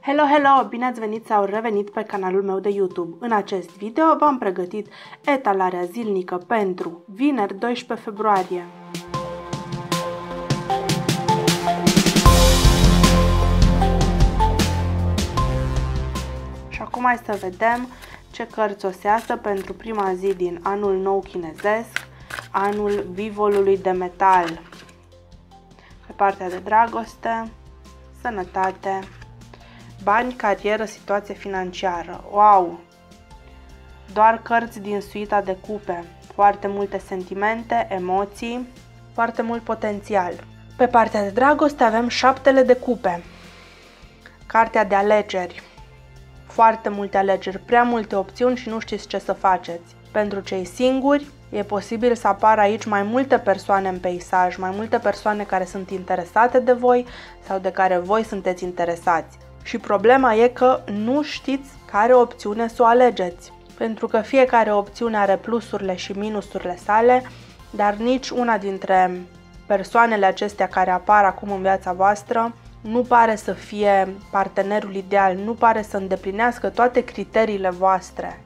Hello, hello! Bine ați venit sau revenit pe canalul meu de YouTube. În acest video v-am pregătit etalarea zilnică pentru vineri 12 februarie. Și acum hai să vedem ce cărți o seasă pentru prima zi din anul nou chinezesc, anul bivolului de metal. Pe partea de dragoste, sănătate, bani, carieră, situație financiară. Wow! Doar cărți din suita de cupe, foarte multe sentimente, emoții, foarte mult potențial. Pe partea de dragoste avem șaptele de cupe, cartea de alegeri, foarte multe alegeri, prea multe opțiuni și nu știți ce să faceți. Pentru cei singuri, e posibil să apară aici mai multe persoane în peisaj, mai multe persoane care sunt interesate de voi sau de care voi sunteți interesați. Și problema e că nu știți care opțiune să o alegeți, pentru că fiecare opțiune are plusurile și minusurile sale, dar nici una dintre persoanele acestea care apar acum în viața voastră nu pare să fie partenerul ideal, nu pare să îndeplinească toate criteriile voastre.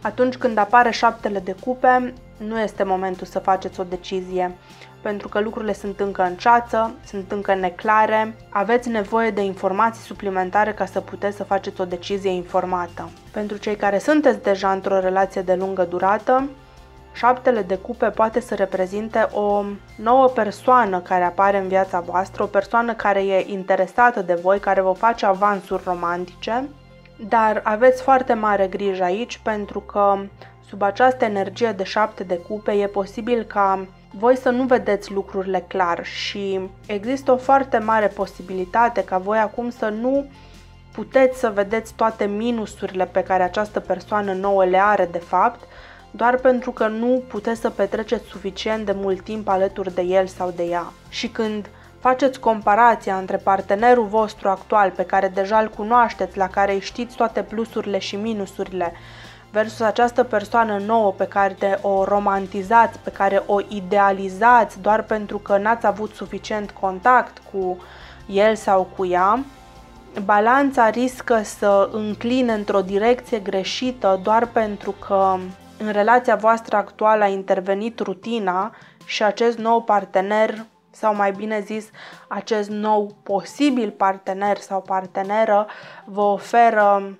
Atunci când apare șaptele de cupe, nu este momentul să faceți o decizie, pentru că lucrurile sunt încă în ceață, sunt încă neclare, aveți nevoie de informații suplimentare ca să puteți să faceți o decizie informată. Pentru cei care sunteți deja într-o relație de lungă durată, Șaptele de cupe poate să reprezinte o nouă persoană care apare în viața voastră, o persoană care e interesată de voi, care vă face avansuri romantice, dar aveți foarte mare grijă aici pentru că sub această energie de șapte de cupe e posibil ca voi să nu vedeți lucrurile clar și există o foarte mare posibilitate ca voi acum să nu puteți să vedeți toate minusurile pe care această persoană nouă le are de fapt, doar pentru că nu puteți să petreceți suficient de mult timp alături de el sau de ea. Și când faceți comparația între partenerul vostru actual pe care deja îl cunoașteți, la care știți toate plusurile și minusurile, versus această persoană nouă pe care o romantizați, pe care o idealizați doar pentru că n-ați avut suficient contact cu el sau cu ea, balanța riscă să încline într-o direcție greșită doar pentru că în relația voastră actuală a intervenit rutina și acest nou partener sau mai bine zis, acest nou posibil partener sau parteneră vă oferă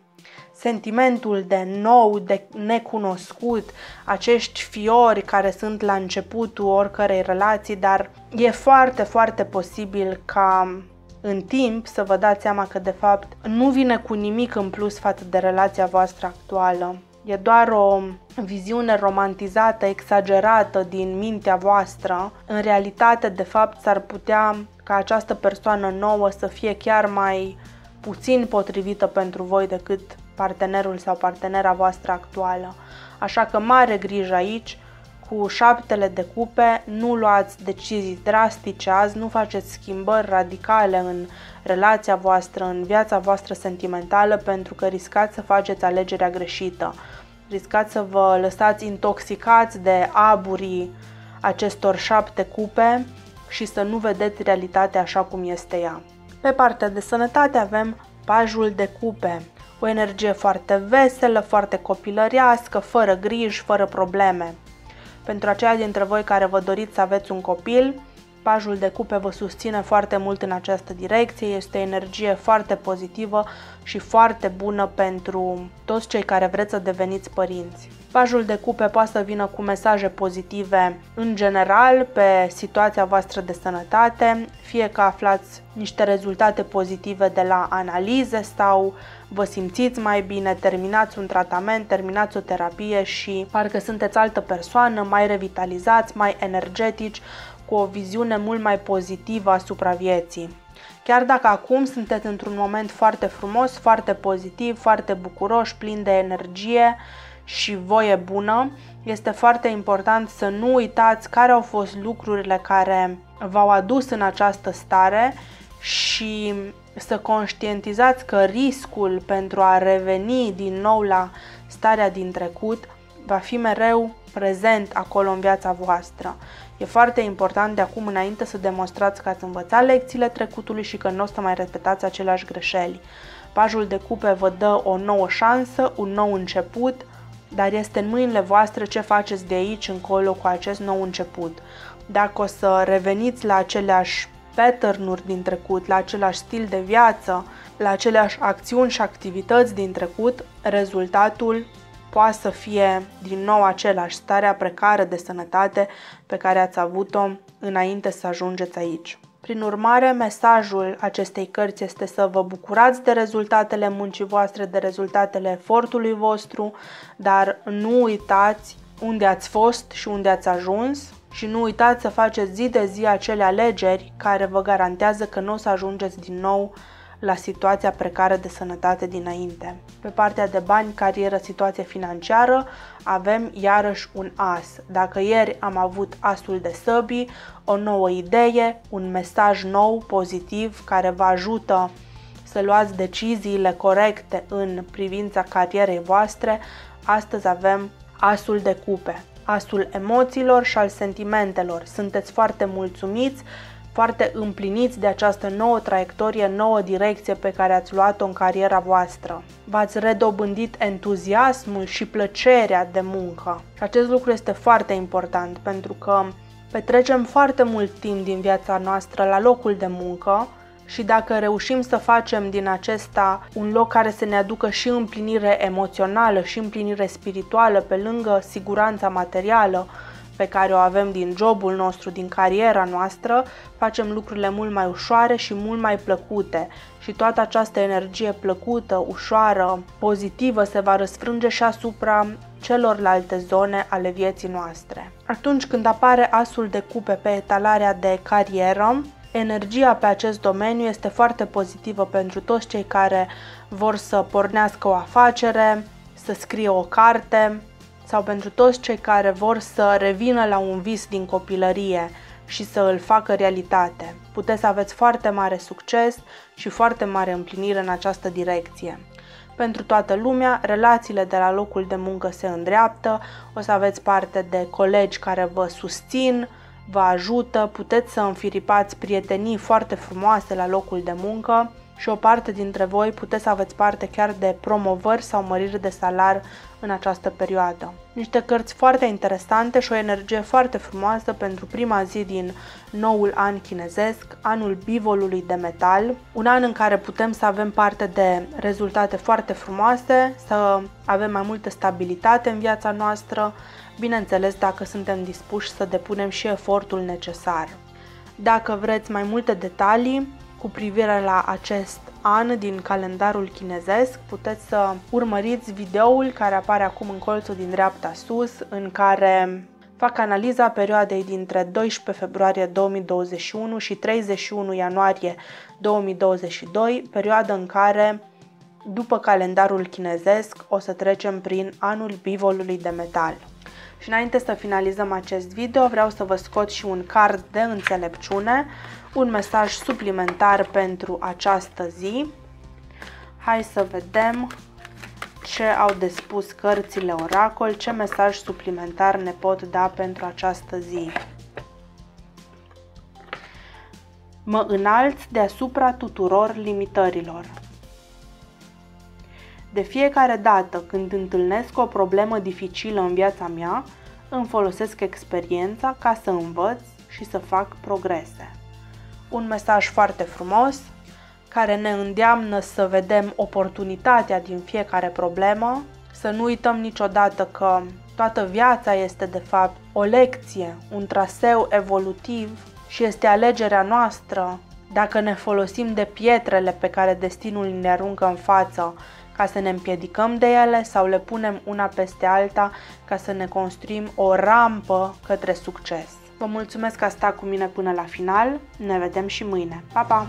sentimentul de nou, de necunoscut, acești fiori care sunt la începutul oricărei relații, dar e foarte, foarte posibil ca în timp să vă dați seama că de fapt nu vine cu nimic în plus față de relația voastră actuală. E doar o viziune romantizată, exagerată din mintea voastră. În realitate, de fapt, s-ar putea ca această persoană nouă să fie chiar mai puțin potrivită pentru voi decât partenerul sau partenera voastră actuală. Așa că mare grijă aici, cu șaptele de cupe, nu luați decizii drastice azi, nu faceți schimbări radicale în relația voastră, în viața voastră sentimentală, pentru că riscați să faceți alegerea greșită. Riscați să vă lăsați intoxicați de aburii acestor șapte cupe și să nu vedeți realitatea așa cum este ea. Pe partea de sănătate avem pajul de cupe, o energie foarte veselă, foarte copilărească, fără griji, fără probleme. Pentru aceia dintre voi care vă doriți să aveți un copil, pajul de cupe vă susține foarte mult în această direcție, este o energie foarte pozitivă și foarte bună pentru toți cei care vreți să deveniți părinți. Pajul de cupe poate să vină cu mesaje pozitive în general pe situația voastră de sănătate, fie că aflați niște rezultate pozitive de la analize sau vă simțiți mai bine, terminați un tratament, terminați o terapie și parcă sunteți altă persoană, mai revitalizați, mai energetici, cu o viziune mult mai pozitivă asupra vieții. Chiar dacă acum sunteți într-un moment foarte frumos, foarte pozitiv, foarte bucuroși, plin de energie și voie bună, este foarte important să nu uitați care au fost lucrurile care v-au adus în această stare și să conștientizați că riscul pentru a reveni din nou la starea din trecut va fi mereu prezent acolo în viața voastră. E foarte important de acum înainte să demonstrați că ați învățat lecțiile trecutului și că nu o să mai repetați aceleași greșeli. Pajul de cupe vă dă o nouă șansă, un nou început, dar este în mâinile voastre ce faceți de aici încolo cu acest nou început. Dacă o să reveniți la aceleași pattern din trecut, la același stil de viață, la aceleași acțiuni și activități din trecut, rezultatul poate să fie din nou același, starea precară de sănătate pe care ați avut-o înainte să ajungeți aici. Prin urmare, mesajul acestei cărți este să vă bucurați de rezultatele muncii voastre, de rezultatele efortului vostru, dar nu uitați unde ați fost și unde ați ajuns și nu uitați să faceți zi de zi acele alegeri care vă garantează că nu o să ajungeți din nou la situația precară de sănătate dinainte. Pe partea de bani, carieră, situație financiară, avem iarăși un as. Dacă ieri am avut asul de săbii, o nouă idee, un mesaj nou, pozitiv, care vă ajută să luați deciziile corecte în privința carierei voastre, astăzi avem asul de cupe, asul emoțiilor și al sentimentelor. Sunteți foarte mulțumiți, foarte împliniți de această nouă traiectorie, nouă direcție pe care ați luat-o în cariera voastră. V-ați redobândit entuziasmul și plăcerea de muncă. Și acest lucru este foarte important pentru că petrecem foarte mult timp din viața noastră la locul de muncă și dacă reușim să facem din acesta un loc care să ne aducă și împlinire emoțională și împlinire spirituală pe lângă siguranța materială, pe care o avem din jobul nostru, din cariera noastră, facem lucrurile mult mai ușoare și mult mai plăcute și toată această energie plăcută, ușoară, pozitivă se va răsfrânge și asupra celorlalte zone ale vieții noastre. Atunci când apare asul de cupe pe etalarea de carieră, energia pe acest domeniu este foarte pozitivă pentru toți cei care vor să pornească o afacere, să scrie o carte, sau pentru toți cei care vor să revină la un vis din copilărie și să îl facă realitate. Puteți să aveți foarte mare succes și foarte mare împlinire în această direcție. Pentru toată lumea, relațiile de la locul de muncă se îndreaptă, o să aveți parte de colegi care vă susțin, vă ajută, puteți să înfiripați prietenii foarte frumoase la locul de muncă și o parte dintre voi puteți să aveți parte chiar de promovări sau măriri de salar în această perioadă. Niște cărți foarte interesante și o energie foarte frumoasă pentru prima zi din noul an chinezesc, anul bivolului de metal, un an în care putem să avem parte de rezultate foarte frumoase, să avem mai multă stabilitate în viața noastră, bineînțeles dacă suntem dispuși să depunem și efortul necesar. Dacă vreți mai multe detalii, cu privire la acest an din calendarul chinezesc, puteți să urmăriți videoul care apare acum în colțul din dreapta sus, în care fac analiza perioadei dintre 12 februarie 2021 și 31 ianuarie 2022, perioadă în care, după calendarul chinezesc, o să trecem prin anul bivolului de metal. Și înainte să finalizăm acest video, vreau să vă scot și un card de înțelepciune un mesaj suplimentar pentru această zi. Hai să vedem ce au de spus cărțile oracol, ce mesaj suplimentar ne pot da pentru această zi. Mă înalț deasupra tuturor limitărilor. De fiecare dată când întâlnesc o problemă dificilă în viața mea, îmi folosesc experiența ca să învăț și să fac progrese. Un mesaj foarte frumos care ne îndeamnă să vedem oportunitatea din fiecare problemă, să nu uităm niciodată că toată viața este de fapt o lecție, un traseu evolutiv și este alegerea noastră dacă ne folosim de pietrele pe care destinul ne aruncă în față ca să ne împiedicăm de ele sau le punem una peste alta ca să ne construim o rampă către succes. Vă mulțumesc că a stat cu mine până la final. Ne vedem și mâine. Pa, pa!